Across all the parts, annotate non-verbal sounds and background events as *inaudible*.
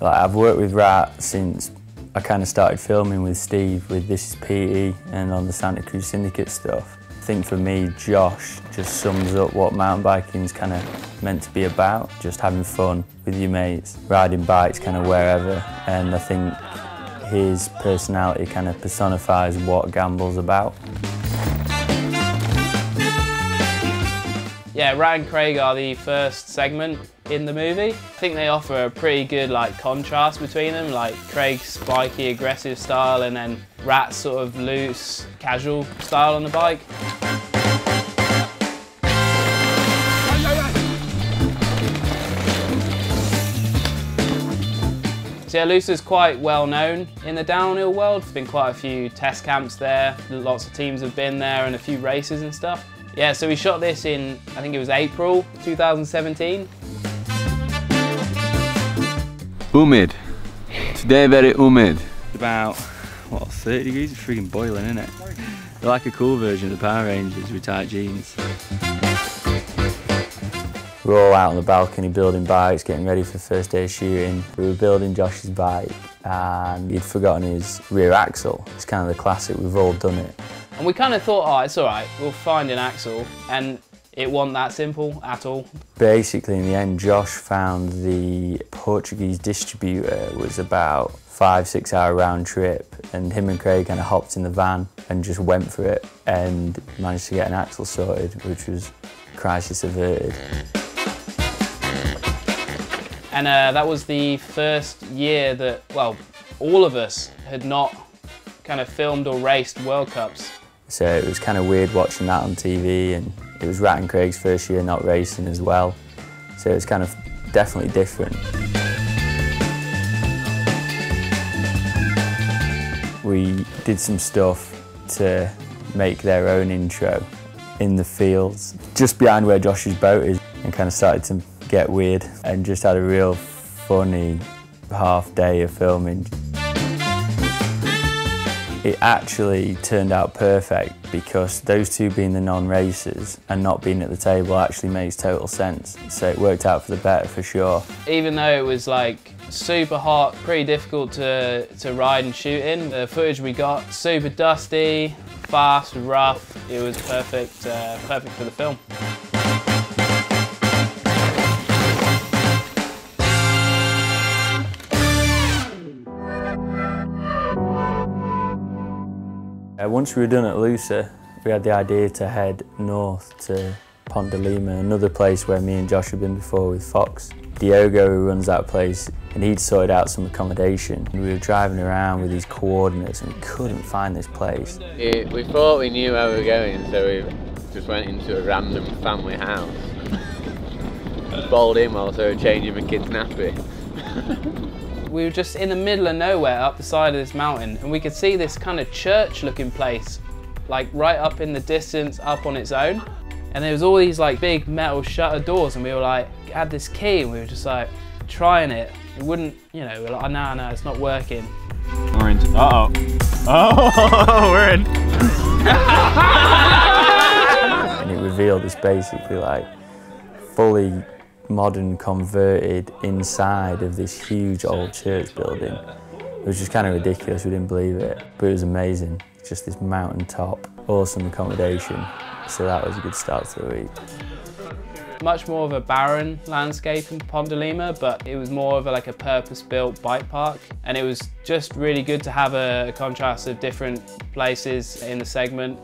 Like I've worked with Rat since I kind of started filming with Steve with This Is Peaty and on the Santa Cruz Syndicate stuff. I think for me, Josh just sums up what mountain biking is kind of meant to be about. Just having fun with your mates, riding bikes kind of wherever. And I think his personality kind of personifies what Gamble's about. Yeah, Rat and Craig are the first segment in the movie. I think they offer a pretty good like contrast between them, like Craig's spiky, aggressive style and then Rat's sort of loose, casual style on the bike. So yeah, Lousã's quite well known in the downhill world. There's been quite a few test camps there. Lots of teams have been there and a few races and stuff. Yeah, so we shot this in, I think it was April 2017. Humid. Today very humid. About, what, 30 degrees? It's freaking boiling, isn't it? They're like a cool version of the Power Rangers with tight jeans. We were all out on the balcony building bikes, getting ready for first day of shooting. We were building Josh's bike and he'd forgotten his rear axle. It's kind of the classic, we've all done it. And we kind of thought, oh, it's all right, we'll find an axle. And it wasn't that simple at all. Basically, in the end, Josh found the Portuguese distributor was about five, six hour round trip and him and Craig kind of hopped in the van and just went for it and managed to get an axle sorted, which was crisis averted. And uh, that was the first year that, well, all of us had not kind of filmed or raced World Cups. So it was kind of weird watching that on TV and it was Rat and Craig's first year not racing as well. So it was kind of definitely different. We did some stuff to make their own intro in the fields, just behind where Josh's boat is, and kind of started to get weird and just had a real funny half day of filming. It actually turned out perfect because those two being the non-racers and not being at the table actually makes total sense. So it worked out for the better for sure. Even though it was like super hot, pretty difficult to, to ride and shoot in, the footage we got, super dusty, fast, rough, it was perfect, uh, perfect for the film. Uh, once we were done at Lousã, we had the idea to head north to Ponte Lima, another place where me and Josh had been before with Fox. Diogo, who runs that place, and he'd sorted out some accommodation. We were driving around with these coordinates and we couldn't find this place. It, we thought we knew where we were going, so we just went into a random family house. *laughs* Bowled in while they were changing my kid's nappy. *laughs* we were just in the middle of nowhere up the side of this mountain and we could see this kind of church looking place like right up in the distance up on its own. And there was all these like big metal shutter doors and we were like had this key and we were just like trying it. It wouldn't you know we were like oh, no no it's not working. We're in uh-oh. Oh *laughs* we're in. And it revealed this basically like fully modern converted inside of this huge old church building. It was just kind of ridiculous, we didn't believe it, but it was amazing. Just this mountain top, awesome accommodation. So that was a good start to the week. Much more of a barren landscape in Ponte de Lima, but it was more of a, like a purpose-built bike park. And it was just really good to have a contrast of different places in the segment.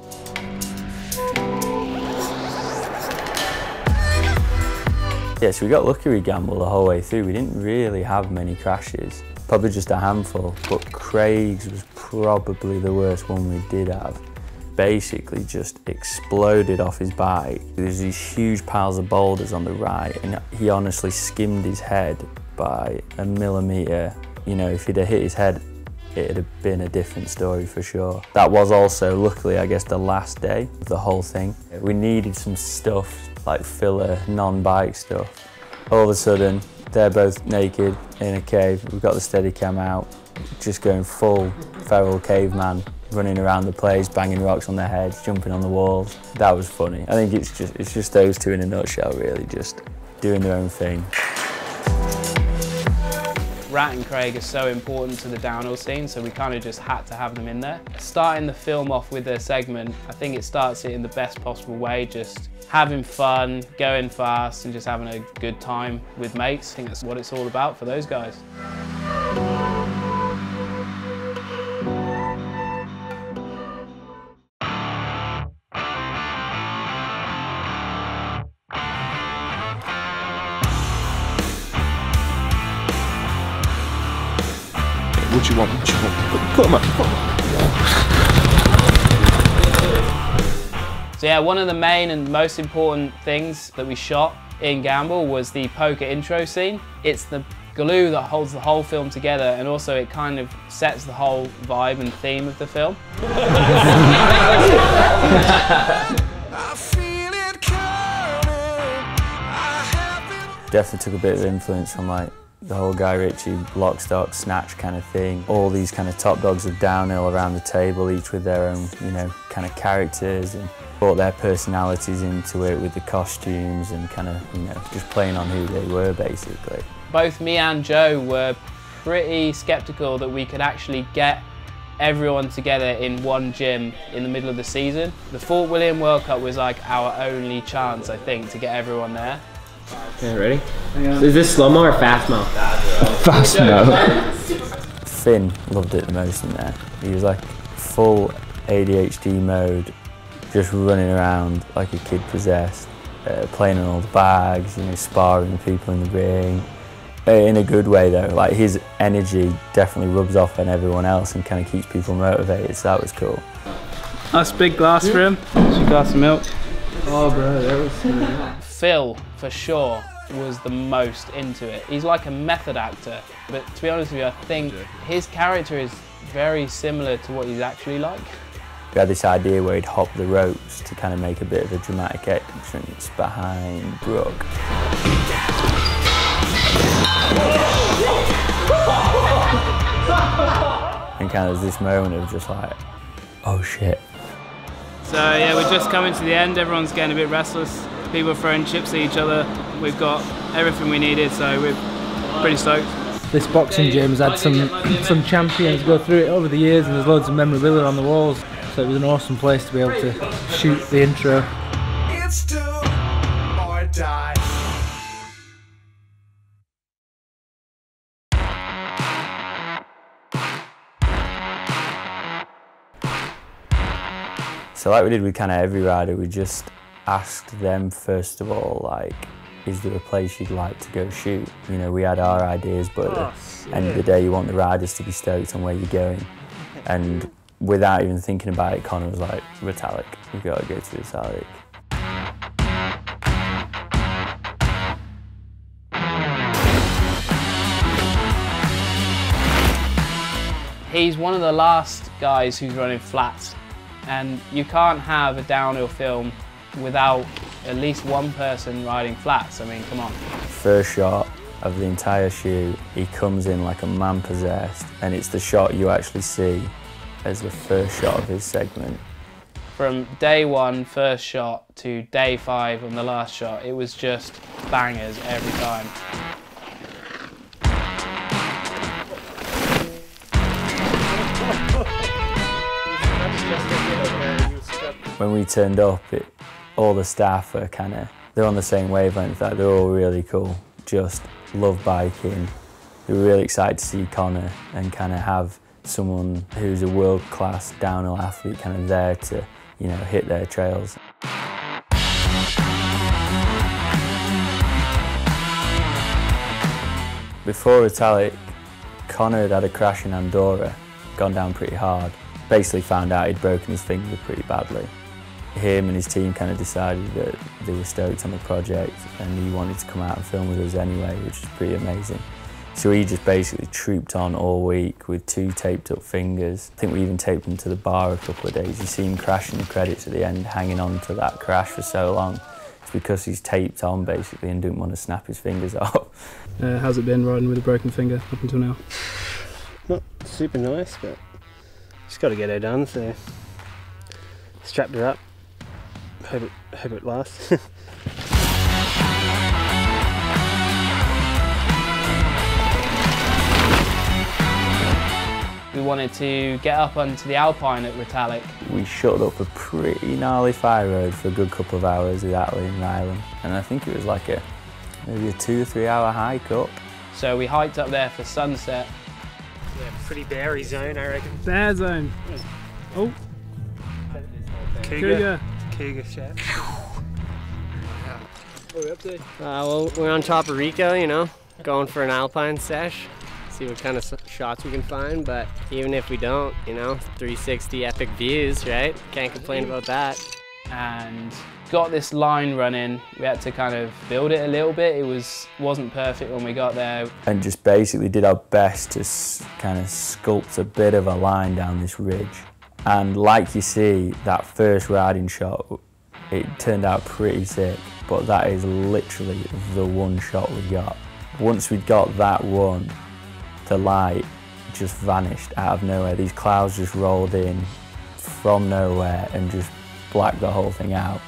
Yeah, so we got lucky with Gamble the whole way through. We didn't really have many crashes, probably just a handful, but Craig's was probably the worst one we did have. Basically just exploded off his bike. There's these huge piles of boulders on the right and he honestly skimmed his head by a millimetre. You know, if he'd have hit his head, it'd have been a different story for sure. That was also, luckily, I guess, the last day of the whole thing. We needed some stuff like filler, non-bike stuff. All of a sudden, they're both naked in a cave. We've got the Steadicam out, just going full feral caveman, running around the place, banging rocks on their heads, jumping on the walls. That was funny. I think it's just it's just those two in a nutshell, really, just doing their own thing. Rat and Craig are so important to the downhill scene, so we kind of just had to have them in there. Starting the film off with their segment, I think it starts it in the best possible way, just having fun, going fast, and just having a good time with mates. I think that's what it's all about for those guys. What you want? What you want? Put, put 'em up. Put 'em up. So yeah, one of the main and most important things that we shot in Gamble was the poker intro scene. It's the glue that holds the whole film together and also it kind of sets the whole vibe and theme of the film. Definitely took a bit of influence from like the whole Guy Ritchie lock, stock, snatch kind of thing. All these kind of top dogs of downhill around the table, each with their own, you know, kind of characters and brought their personalities into it with the costumes and kind of, you know, just playing on who they were basically. Both me and Joe were pretty skeptical that we could actually get everyone together in one gym in the middle of the season. The Fort William World Cup was like our only chance, I think, to get everyone there. Okay, ready? So is this slow mo or fast mo? Fast mo. *laughs* Finn loved it the most in there. He was like full ADHD mode, just running around like a kid possessed, uh, playing on all the bags, you know, sparring people in the ring. Uh, In a good way though, like his energy definitely rubs off on everyone else and kind of keeps people motivated, so that was cool. Nice big glass for him. Just a glass of milk. Oh, bro, that was. *laughs* Phil, for sure, was the most into it. He's like a method actor, but to be honest with you, I think his character is very similar to what he's actually like. We had this idea where he'd hop the ropes to kind of make a bit of a dramatic entrance behind Brook. And kind of this moment of just like, oh shit. So yeah, we're just coming to the end. Everyone's getting a bit restless. People are throwing chips at each other. We've got everything we needed, so we're pretty stoked. This boxing gym has had some some champions go through it over the years, and there's loads of memorabilia on the walls. So it was an awesome place to be able to shoot the intro. It's do or die. So like we did with kind of every rider, we just asked them first of all, like, is there a place you'd like to go shoot? You know, we had our ideas, but oh, at the end of the day, you want the riders to be stoked on where you're going. *laughs* And without even thinking about it, Connor was like, Retallack, we've got to go to Retallack. He's one of the last guys who's running flats, and you can't have a downhill film without at least one person riding flats. I mean, come on. First shot of the entire shoot, he comes in like a man possessed, and it's the shot you actually see as the first shot of his segment. From day one, first shot, to day five on the last shot, it was just bangers every time. *laughs* when we turned up, it, all the staff are kind of, they're on the same wavelength, like they're all really cool, just love biking. Were really excited to see Connor and kind of have someone who's a world-class downhill athlete kind of there to, you know, hit their trails. Before Italic, Connor had had a crash in Andorra, gone down pretty hard. Basically found out he'd broken his finger pretty badly. Him and his team kind of decided that they were stoked on the project and he wanted to come out and film with us anyway, which is pretty amazing. So he just basically trooped on all week with two taped up fingers. I think we even taped him to the bar a couple of days. You see him crashing the credits at the end, hanging on to that crash for so long. It's because he's taped on basically and didn't want to snap his fingers *laughs* off. Uh, how's it been riding with a broken finger up until now? not super nice, but just got to get her done. So strapped her up. Hope it hope it lasts. *laughs* we wanted to get up onto the Alpine at Retallack. We shut up a pretty gnarly fire road for a good couple of hours with Atlee and Ryland. And I think it was like a maybe a two or three hour hike up. So we hiked up there for sunset. Yeah, pretty berry zone, I reckon. Bear zone. Oh, Cougar. Cougar chat. Uh, well, we're on top of Rico, you know, going for an alpine sesh. See what kind of shots we can find, but even if we don't, you know, 360 epic views, right? Can't complain about that. and got this line running. We had to kind of build it a little bit. It was wasn't perfect when we got there. and just basically did our best to kind of sculpt a bit of a line down this ridge. And like you see, that first riding shot, it turned out pretty sick, but that is literally the one shot we got. Once we got that one, the light just vanished out of nowhere. These clouds just rolled in from nowhere and just blacked the whole thing out.